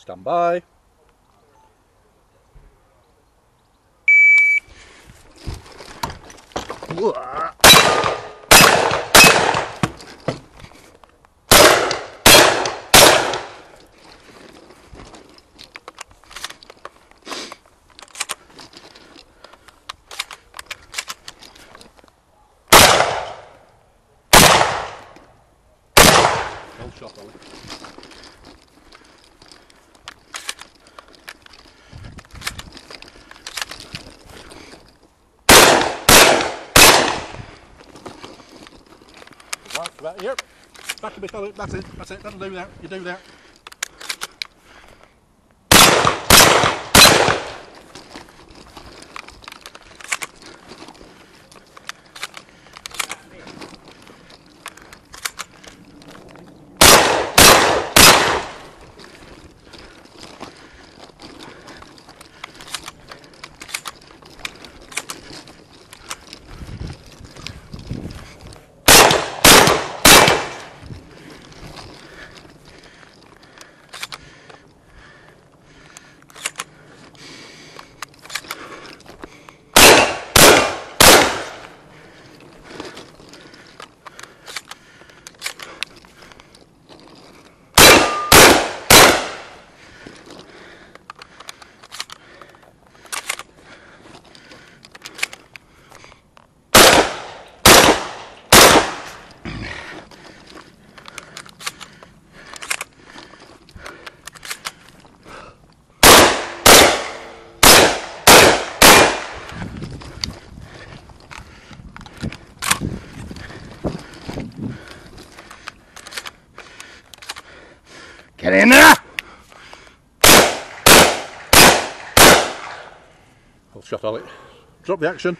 Stand by. Well shot, Ollie. Right, about here. Back a bit, That's it. That's it. That'll do that. You do that. Get in there! Well shot, Ollie. Drop the action.